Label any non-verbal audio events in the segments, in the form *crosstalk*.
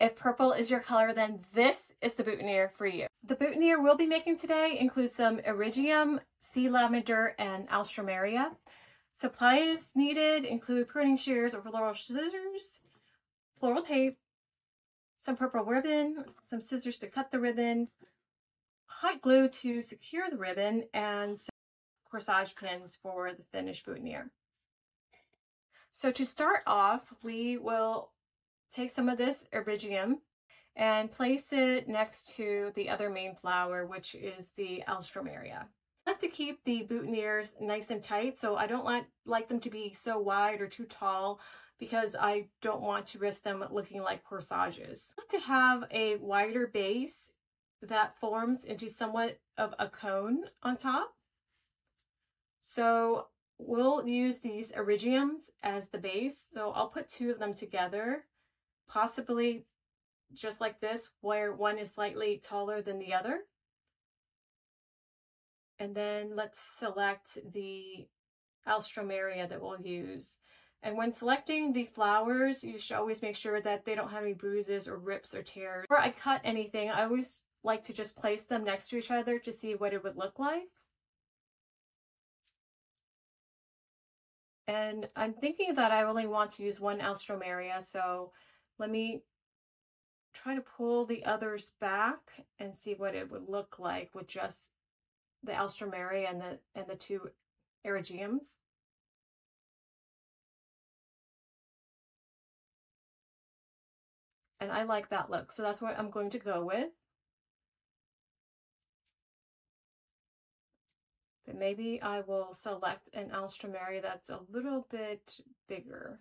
If purple is your color, then this is the boutonniere for you. The boutonniere we'll be making today includes some Eryngium, sea lavender, and alstroemeria. Supplies needed include pruning shears or floral scissors, floral tape, some purple ribbon, some scissors to cut the ribbon, hot glue to secure the ribbon, and some corsage pins for the finished boutonniere. So to start off, we will take some of this Eryngium and place it next to the other main flower, which is the alstroemeria. I like to keep the boutonnieres nice and tight, so I don't like, like them to be so wide or too tall because I don't want to risk them looking like corsages. I like to have a wider base that forms into somewhat of a cone on top. So we'll use these Eryngiums as the base. So I'll put two of them together possibly just like this, where one is slightly taller than the other. And then let's select the alstroemeria that we'll use. And when selecting the flowers, you should always make sure that they don't have any bruises or rips or tears. Before I cut anything, I always like to just place them next to each other to see what it would look like. And I'm thinking that I only want to use one alstroemeria, so let me try to pull the others back and see what it would look like with just the alstroemeria and the and the two eryngiums. And I like that look, so that's what I'm going to go with. But maybe I will select an alstroemeria that's a little bit bigger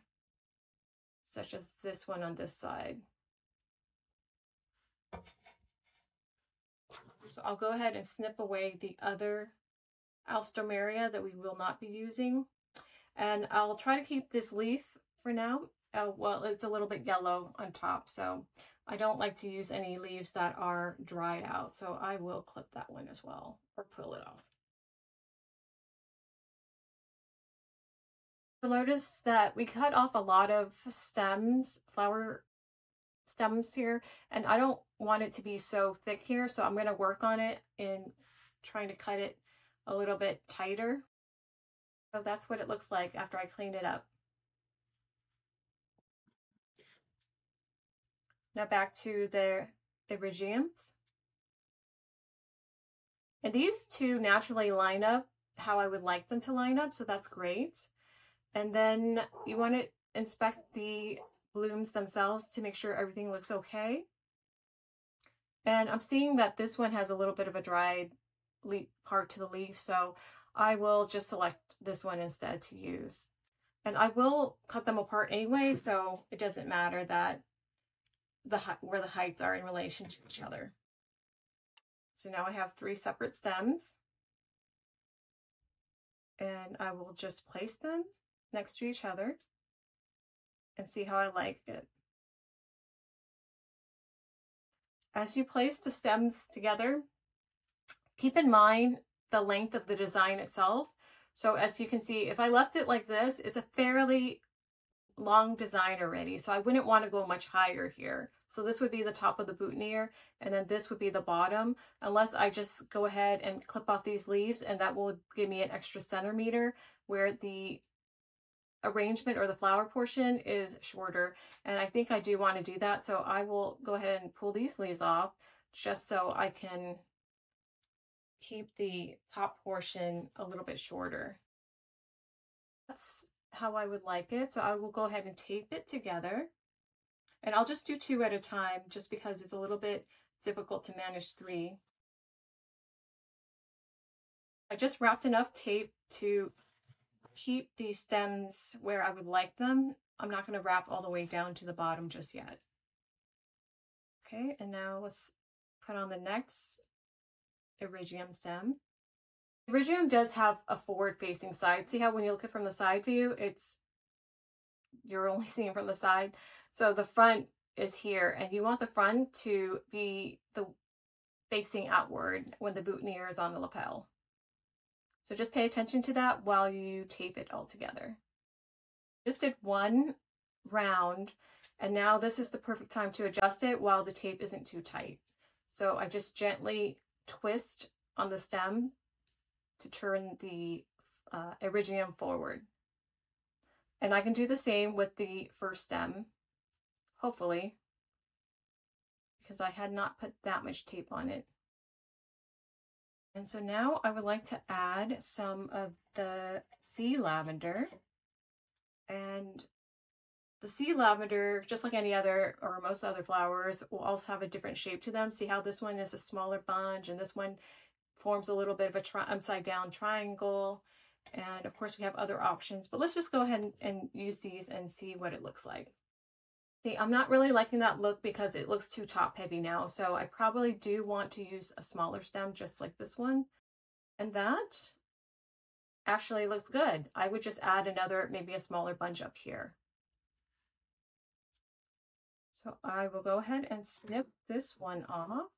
such as this one on this side. So I'll go ahead and snip away the other alstroemeria that we will not be using. And I'll try to keep this leaf for now. Uh, well, it's a little bit yellow on top, so I don't like to use any leaves that are dried out. So I will clip that one as well, or pull it off. You'll notice that we cut off a lot of stems, flower stems here, and I don't want it to be so thick here, so I'm going to work on it in trying to cut it a little bit tighter. So that's what it looks like after I clean it up. Now back to the Eryngiums. And these two naturally line up how I would like them to line up, so that's great. And then you want to inspect the blooms themselves to make sure everything looks okay. And I'm seeing that this one has a little bit of a dried part to the leaf, so I will just select this one instead to use. And I will cut them apart anyway, so it doesn't matter that the where the heights are in relation to each other. So now I have three separate stems. And I will just place them next to each other and see how I like it. As you place the stems together, keep in mind the length of the design itself. So as you can see, if I left it like this, it's a fairly long design already. So I wouldn't want to go much higher here. So this would be the top of the boutonniere, and then this would be the bottom, unless I just go ahead and clip off these leaves, and that will give me an extra centimeter where the arrangement or the flower portion is shorter and I think I do want to do that so I will go ahead and pull these leaves off just so I can keep the top portion a little bit shorter. That's how I would like it so I will go ahead and tape it together and I'll just do two at a time just because it's a little bit difficult to manage three. I just wrapped enough tape to keep these stems where I would like them. I'm not going to wrap all the way down to the bottom just yet. Okay, and now let's put on the next Eryngium stem. Eryngium does have a forward-facing side. See how when you look at from the side view, it's you're only *laughs* seeing from the side. So the front is here, and you want the front to be the facing outward when the boutonniere is on the lapel. So just pay attention to that while you tape it all together. Just did one round And now this is the perfect time to adjust it while the tape isn't too tight. So I just gently twist on the stem to turn the uh, Eryngium forward. And I can do the same with the first stem, hopefully, because I had not put that much tape on it. And so now I would like to add some of the sea lavender. And the sea lavender, just like any other or most other flowers, will also have a different shape to them. See how this one is a smaller bunch and this one forms a little bit of a upside down triangle. And of course we have other options, but let's just go ahead and, and use these and see what it looks like. See, I'm not really liking that look because it looks too top heavy now. So I probably do want to use a smaller stem just like this one. And that actually looks good. I would just add another, maybe a smaller bunch up here. So I will go ahead and snip this one off.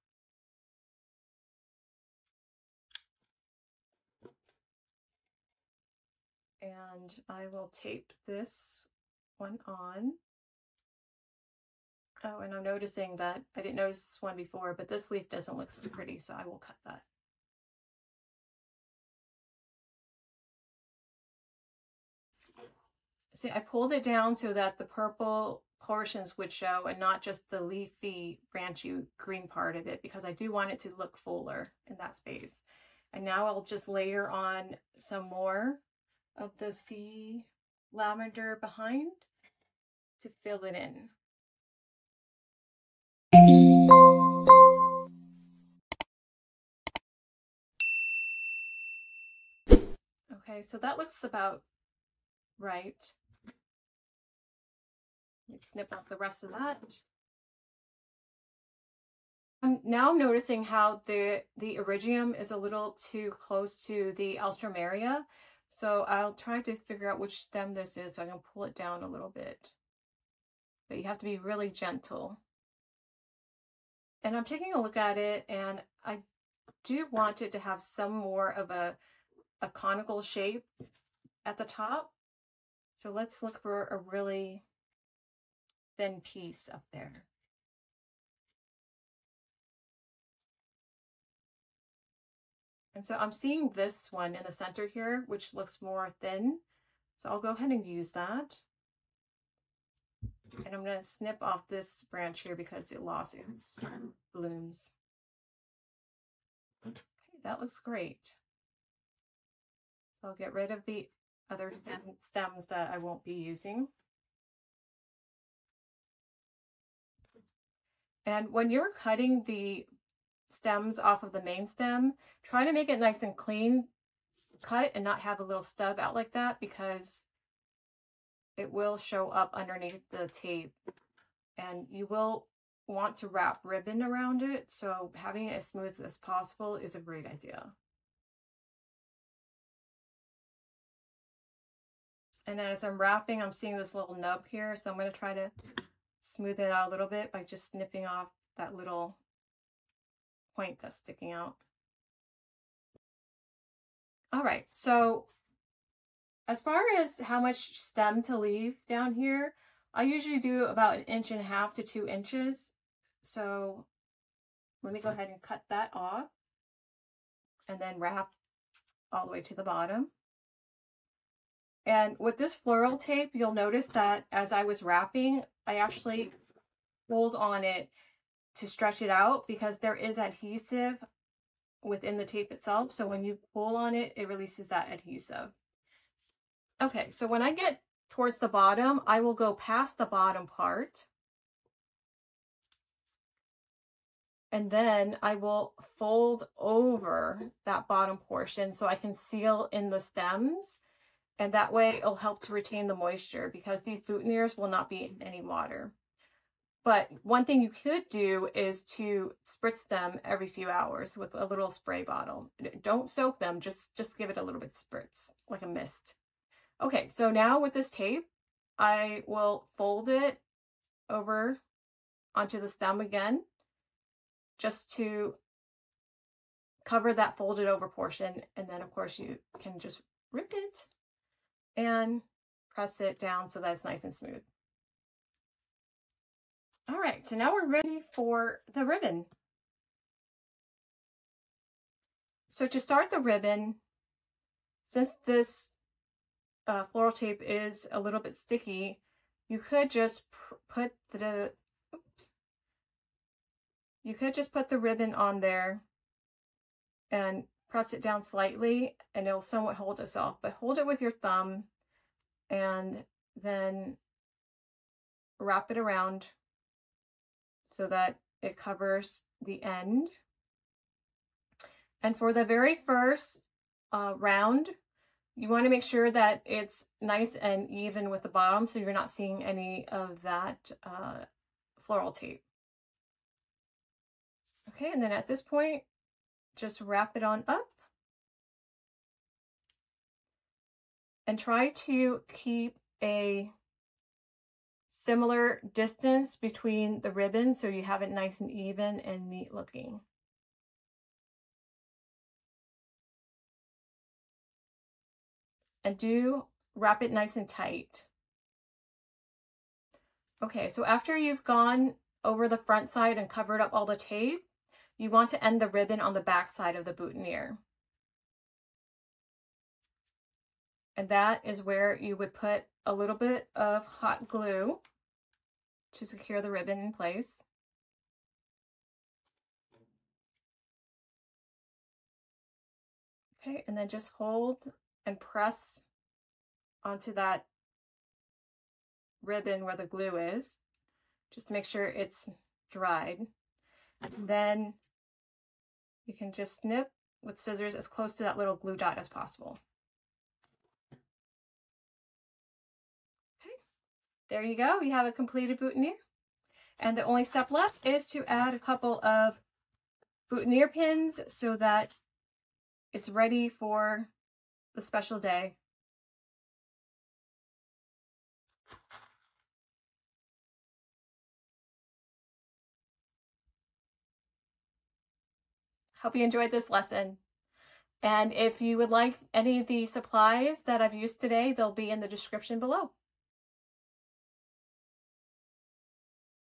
And I will tape this one on. Oh, and I'm noticing that I didn't notice this one before, but this leaf doesn't look so pretty, so I will cut that. See, I pulled it down so that the purple portions would show and not just the leafy, branchy green part of it because I do want it to look fuller in that space. And now I'll just layer on some more of the sea lavender behind to fill it in. Okay, so that looks about right. Let's snip off the rest of that. Now I'm now noticing how the, the Eryngium is a little too close to the Alstroemeria. So I'll try to figure out which stem this is so I can pull it down a little bit. But you have to be really gentle. And I'm taking a look at it and I do want it to have some more of a, a conical shape at the top. So let's look for a really thin piece up there. And so I'm seeing this one in the center here, which looks more thin. So I'll go ahead and use that. And I'm going to snip off this branch here because it lost its blooms. Okay, that looks great. So I'll get rid of the other mm-hmm. stems that I won't be using. And when you're cutting the stems off of the main stem, try to make it nice and clean cut and not have a little stub out like that because it will show up underneath the tape and you will want to wrap ribbon around it. So having it as smooth as possible is a great idea. And as I'm wrapping, I'm seeing this little nub here. So I'm going to try to smooth it out a little bit by just snipping off that little point that's sticking out. All right, so as far as how much stem to leave down here, I usually do about an inch and a half to two inches. So let me go ahead and cut that off and then wrap all the way to the bottom. And with this floral tape, you'll notice that as I was wrapping, I actually pulled on it to stretch it out because there is adhesive within the tape itself. So when you pull on it, it releases that adhesive. Okay, so when I get towards the bottom, I will go past the bottom part. And then I will fold over that bottom portion so I can seal in the stems. And that way it'll help to retain the moisture because these boutonnieres will not be in any water. But one thing you could do is to spritz them every few hours with a little spray bottle. Don't soak them, just, just give it a little bit spritz, like a mist. Okay, so now with this tape, I will fold it over onto the stem again, just to cover that folded over portion. And then of course you can just rip it and press it down so that it's nice and smooth. All right, so now we're ready for the ribbon. So to start the ribbon, since this uh, floral tape is a little bit sticky, you could just put the, oops, you could just put the ribbon on there and press it down slightly and it'll somewhat hold itself, but hold it with your thumb and then wrap it around so that it covers the end. And for the very first uh, round, you want to make sure that it's nice and even with the bottom so you're not seeing any of that uh, floral tape. Okay, and then at this point, just wrap it on up. And try to keep a similar distance between the ribbons so you have it nice and even and neat looking. And do wrap it nice and tight. Okay, so after you've gone over the front side and covered up all the tape, you want to end the ribbon on the back side of the boutonniere. And that is where you would put a little bit of hot glue to secure the ribbon in place. Okay, and then just hold and press onto that ribbon where the glue is, just to make sure it's dried. Then you can just snip with scissors as close to that little glue dot as possible. Okay, There you go. You have a completed boutonniere. And the only step left is to add a couple of boutonniere pins so that it's ready for the special day. Hope you enjoyed this lesson. And if you would like any of the supplies that I've used today, they'll be in the description below.